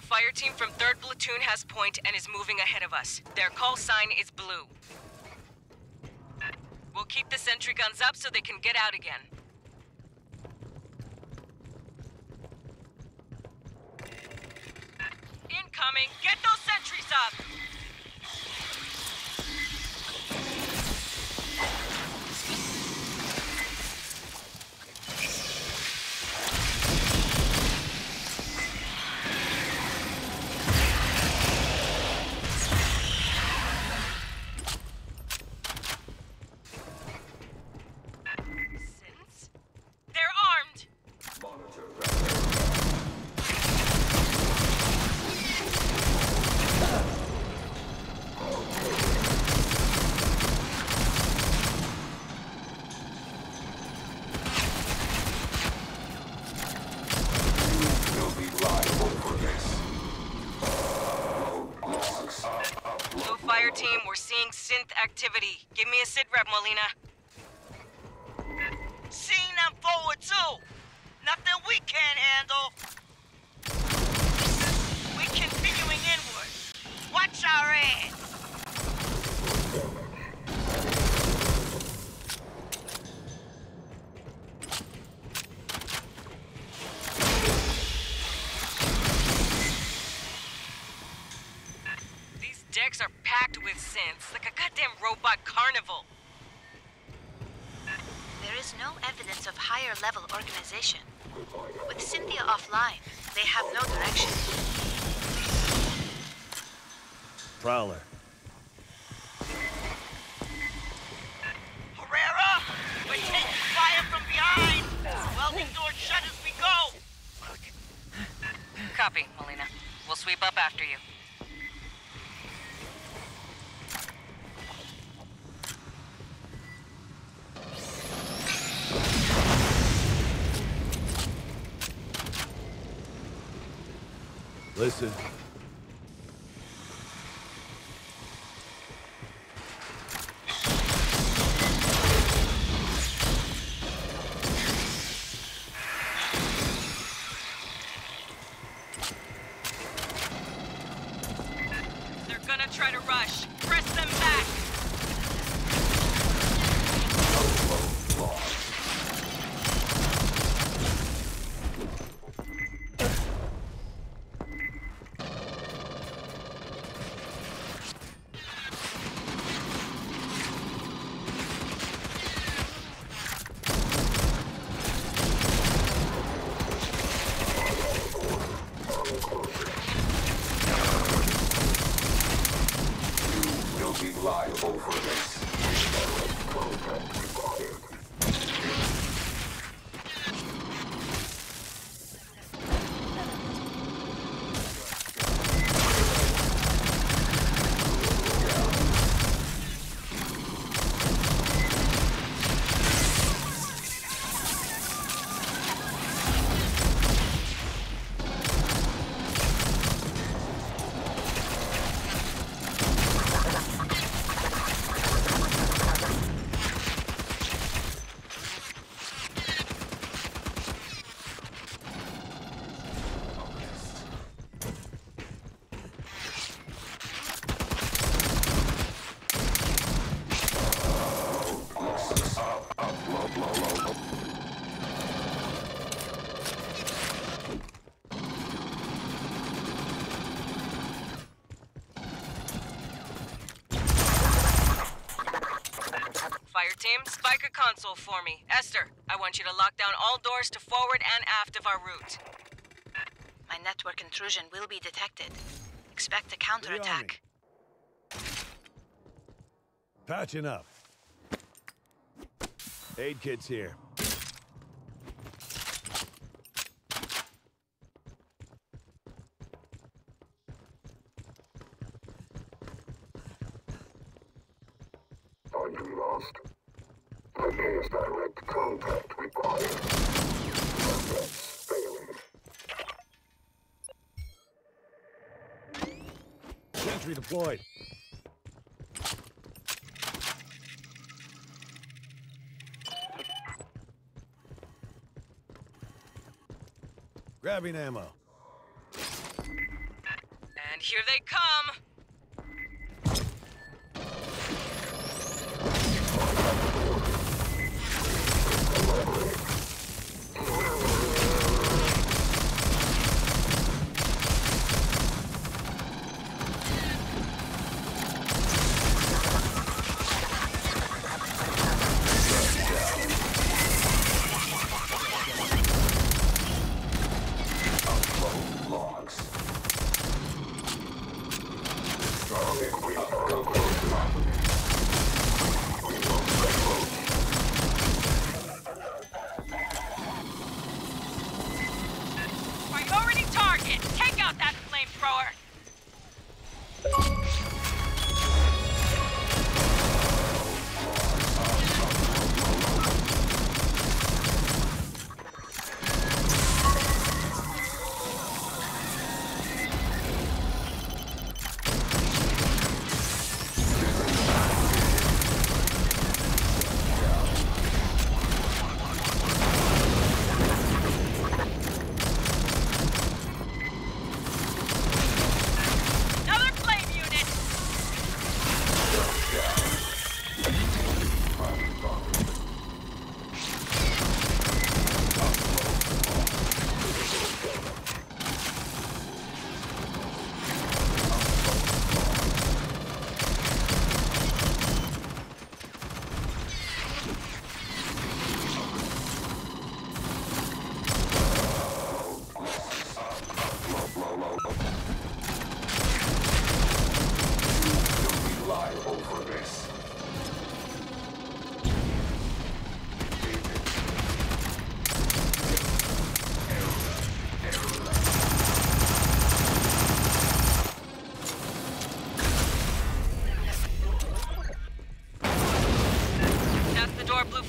fire team from 3rd Platoon has point and is moving ahead of us. Their call sign is blue. We'll keep the sentry guns up so they can get out again. Incoming! Get those sentries up! Molina. Seeing them forward too. Nothing we can't handle. We continuing inward. Watch our ass. These decks are packed with synths, like a goddamn robot carnival. No evidence of higher level organization. With Cynthia offline, they have no direction. Prowler. Herrera, we're taking fire from behind. Welding door shut as we go. Copy, Molina. We'll sweep up after you. Listen. Console for me. Esther, I want you to lock down all doors to forward and aft of our route. My network intrusion will be detected. Expect a counterattack. Patching up. Aid kit's here. Are you lost? Against direct contact required. That's failing. Sentry deployed. Grabbing ammo. And here they come.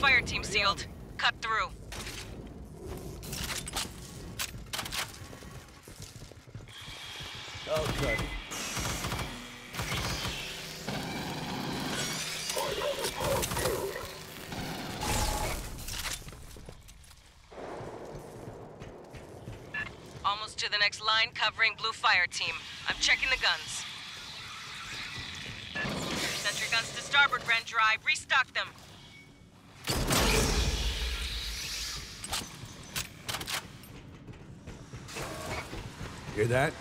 Fire Team sealed. Cut through. Cut it. Almost to the next line covering Blue Fire Team. I'm checking the guns. Sentry guns to starboard, Ren Drive. Restock them. Hear that?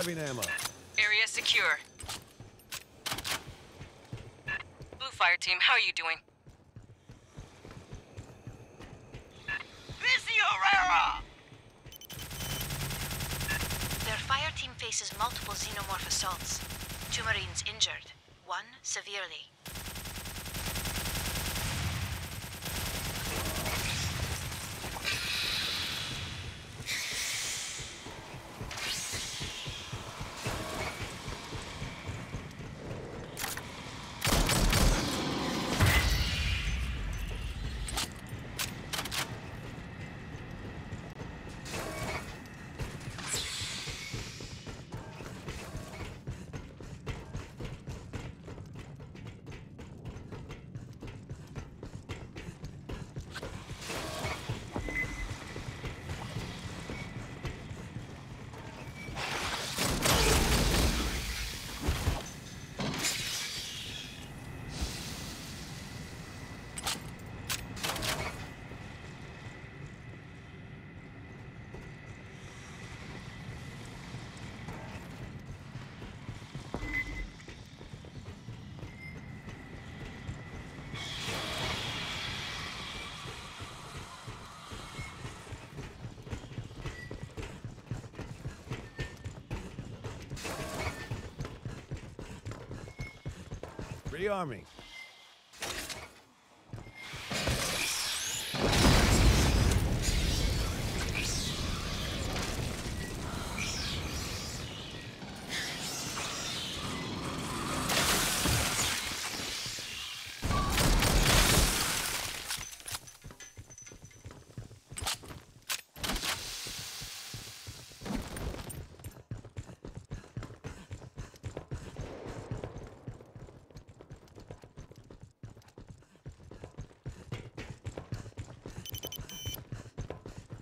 Grabbing ammo. Area secure. Blue Fire Team, how are you doing? This Guerrera! Their fire team faces multiple xenomorph assaults. Two Marines injured, one severely. Rearming.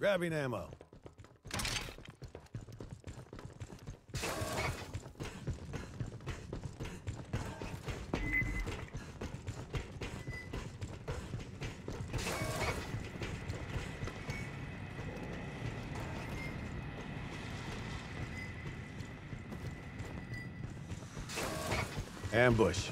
Grabbing ammo. Ambush.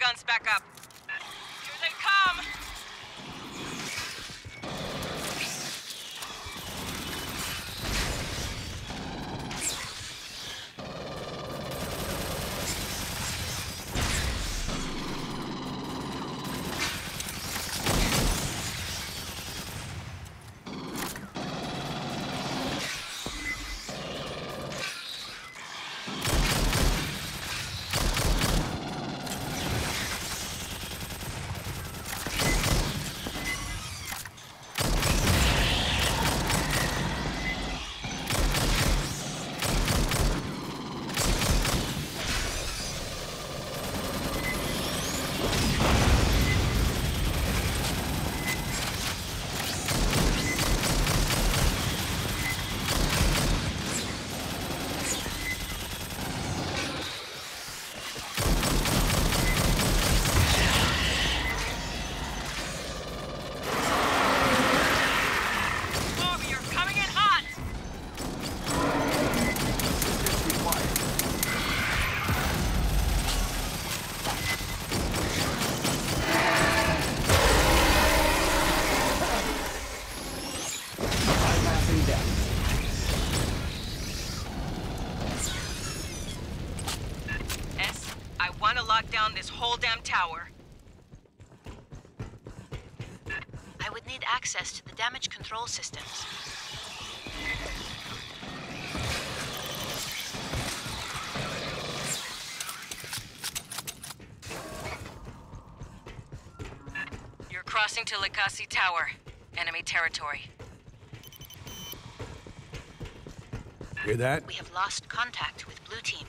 Guns back up. Here they come! Whole damn tower. I would need access to the damage control systems. You're crossing to Likasi Tower. Enemy territory. Hear that? We have lost contact with Blue Team.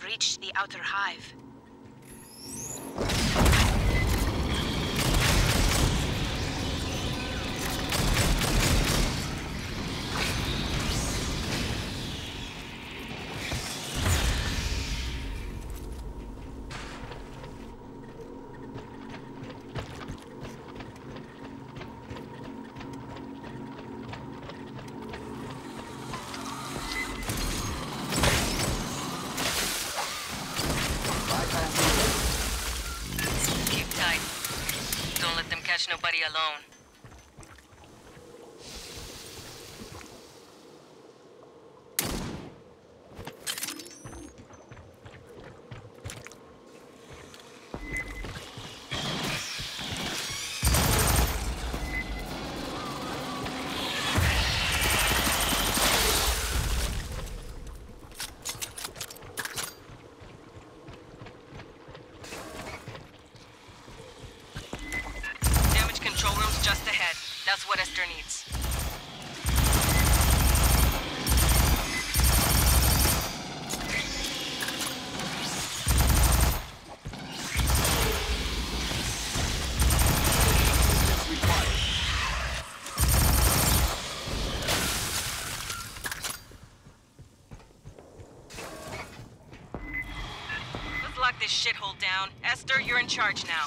have reached the outer hive. That's what Esther needs. Lock this shithole down. Esther, you're in charge now.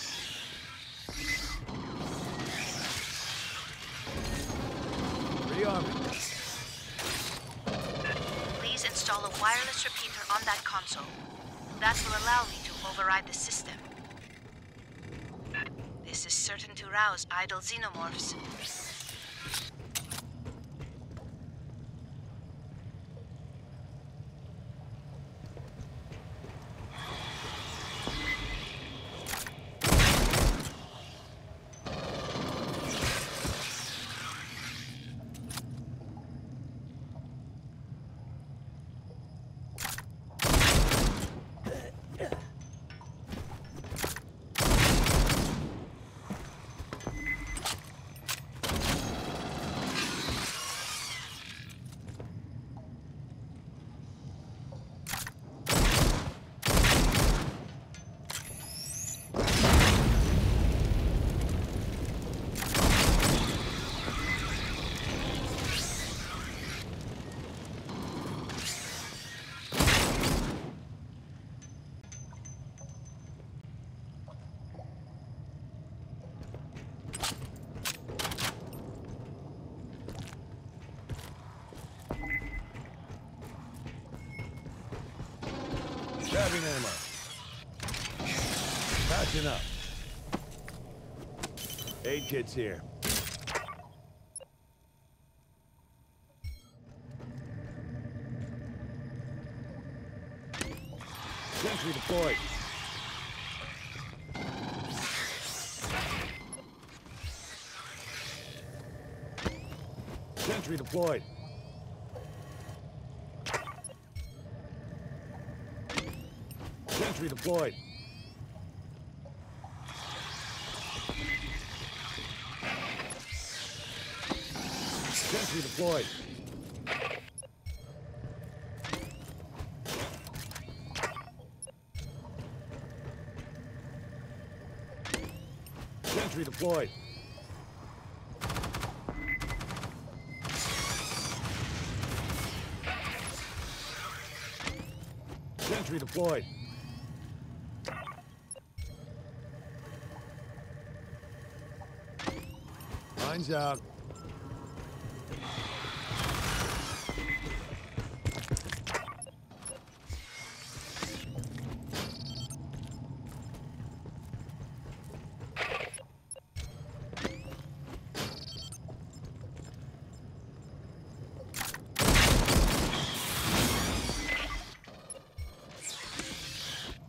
certain to rouse idle xenomorphs. Grabbing ammo. Patching up. Aid kit's here. Sentry deployed. Sentry deployed. redeployed. Sentry deployed. Sentry deployed. Sentry deployed. Sun's out.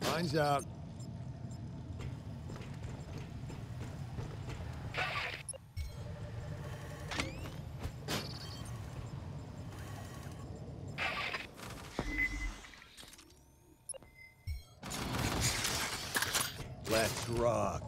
Mine's out. rock.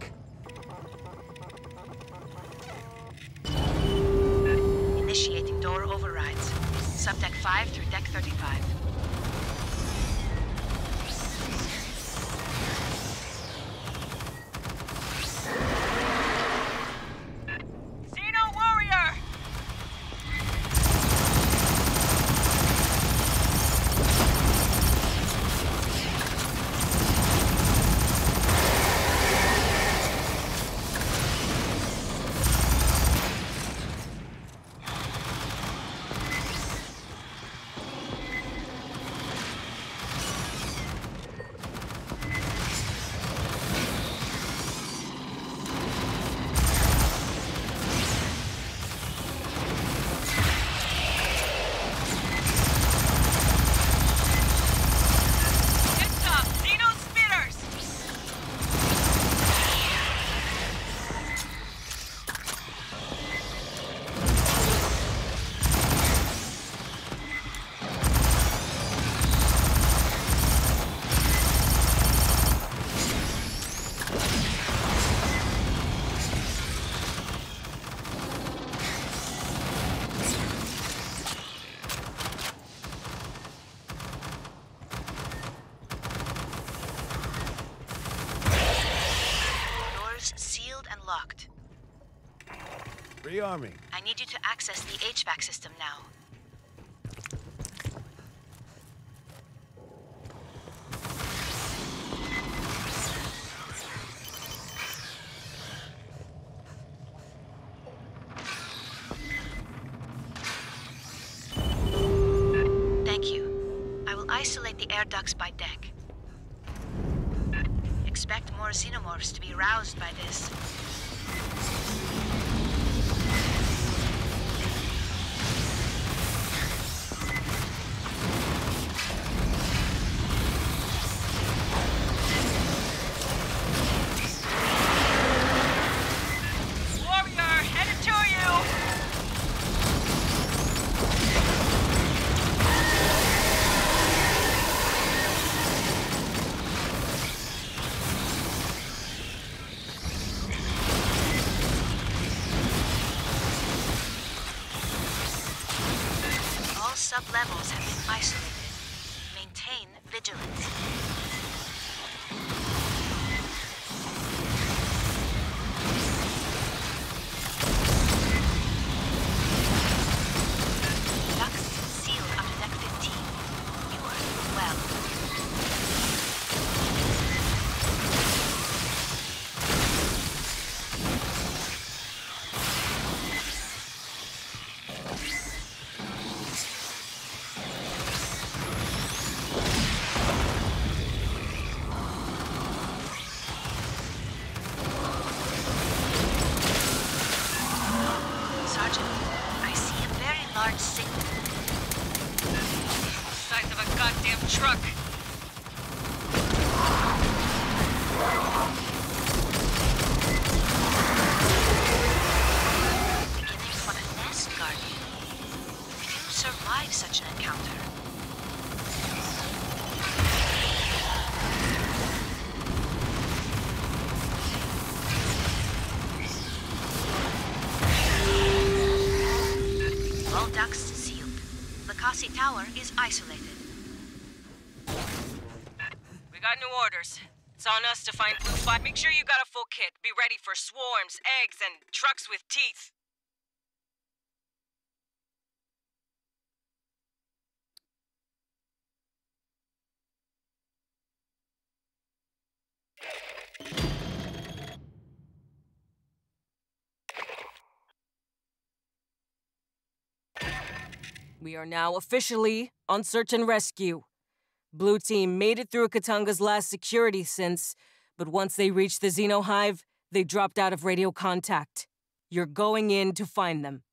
Rearming. I need you to access the HVAC system now. sub-levels have been Embassy Tower is isolated. We got new orders. It's on us to find Blue Five. Make sure you got a full kit. Be ready for swarms, eggs, and trucks with teeth. We are now officially on search and rescue. Blue Team made it through Katanga's last security since, but once they reached the Xeno Hive, they dropped out of radio contact. You're going in to find them.